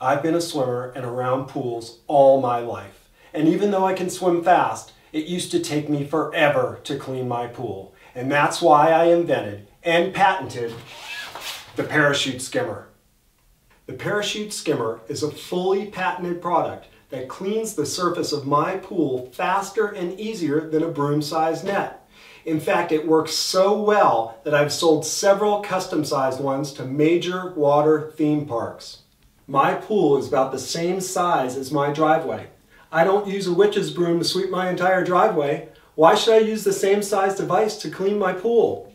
I've been a swimmer and around pools all my life. And even though I can swim fast, it used to take me forever to clean my pool. And that's why I invented and patented the parachute skimmer. The parachute skimmer is a fully patented product that cleans the surface of my pool faster and easier than a broom-sized net. In fact, it works so well that I've sold several custom-sized ones to major water theme parks. My pool is about the same size as my driveway. I don't use a witch's broom to sweep my entire driveway. Why should I use the same size device to clean my pool?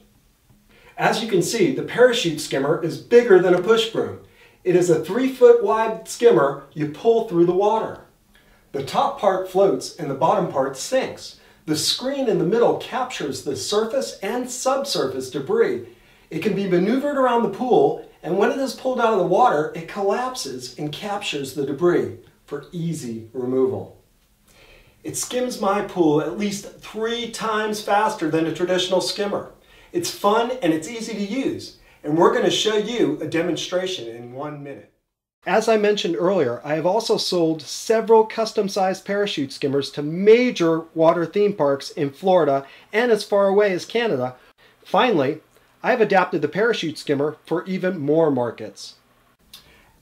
As you can see, the parachute skimmer is bigger than a push broom. It is a three foot wide skimmer you pull through the water. The top part floats and the bottom part sinks. The screen in the middle captures the surface and subsurface debris. It can be maneuvered around the pool and when it is pulled out of the water, it collapses and captures the debris for easy removal. It skims my pool at least three times faster than a traditional skimmer. It's fun and it's easy to use, and we're going to show you a demonstration in one minute. As I mentioned earlier, I have also sold several custom-sized parachute skimmers to major water theme parks in Florida and as far away as Canada. Finally, I've adapted the parachute skimmer for even more markets.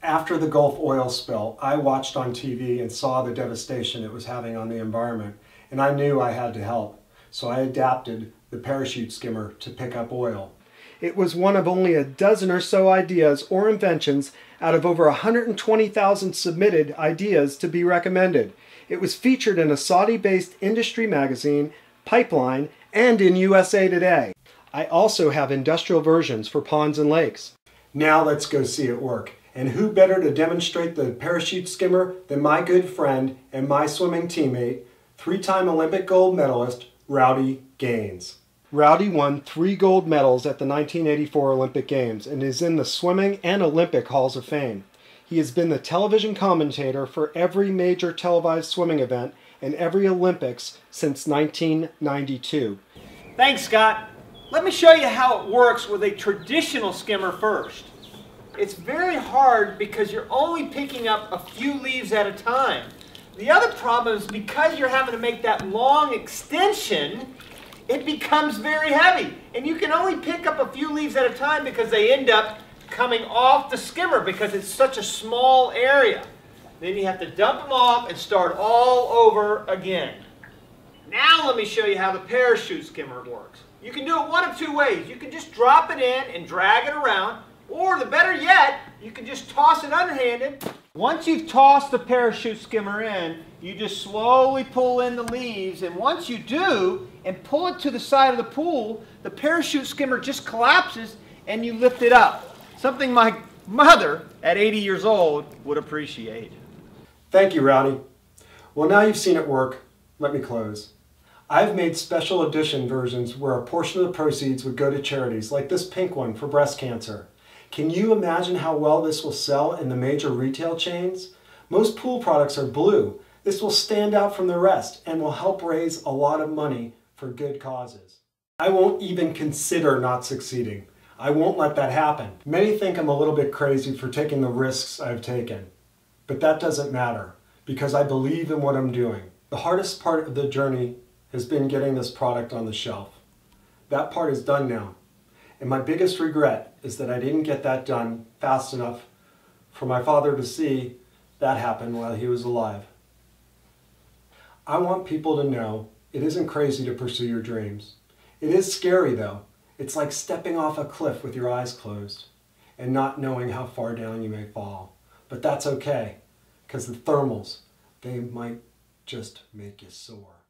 After the Gulf oil spill, I watched on TV and saw the devastation it was having on the environment, and I knew I had to help. So I adapted the parachute skimmer to pick up oil. It was one of only a dozen or so ideas or inventions out of over 120,000 submitted ideas to be recommended. It was featured in a Saudi-based industry magazine, Pipeline, and in USA Today. I also have industrial versions for ponds and lakes. Now let's go see it work. And who better to demonstrate the parachute skimmer than my good friend and my swimming teammate, three-time Olympic gold medalist, Rowdy Gaines. Rowdy won three gold medals at the 1984 Olympic Games and is in the Swimming and Olympic Halls of Fame. He has been the television commentator for every major televised swimming event and every Olympics since 1992. Thanks, Scott. Let me show you how it works with a traditional skimmer first. It's very hard because you're only picking up a few leaves at a time. The other problem is because you're having to make that long extension, it becomes very heavy. And you can only pick up a few leaves at a time because they end up coming off the skimmer because it's such a small area. Then you have to dump them off and start all over again. Now let me show you how the parachute skimmer works. You can do it one of two ways. You can just drop it in and drag it around, or the better yet, you can just toss it underhanded. Once you've tossed the parachute skimmer in, you just slowly pull in the leaves, and once you do, and pull it to the side of the pool, the parachute skimmer just collapses and you lift it up. Something my mother, at 80 years old, would appreciate. Thank you, Rowdy. Well, now you've seen it work, let me close. I've made special edition versions where a portion of the proceeds would go to charities, like this pink one for breast cancer. Can you imagine how well this will sell in the major retail chains? Most pool products are blue. This will stand out from the rest and will help raise a lot of money for good causes. I won't even consider not succeeding. I won't let that happen. Many think I'm a little bit crazy for taking the risks I've taken. But that doesn't matter because I believe in what I'm doing. The hardest part of the journey has been getting this product on the shelf. That part is done now. And my biggest regret is that I didn't get that done fast enough for my father to see that happen while he was alive. I want people to know it isn't crazy to pursue your dreams. It is scary though. It's like stepping off a cliff with your eyes closed and not knowing how far down you may fall. But that's okay, because the thermals, they might just make you soar.